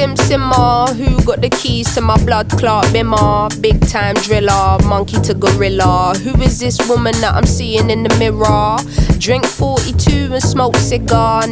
sim simmer. Who got the keys to my blood clot bimmer? Big time driller, monkey to gorilla. Who is this woman that I'm seeing in the mirror? Drink 42 and smoke cigar.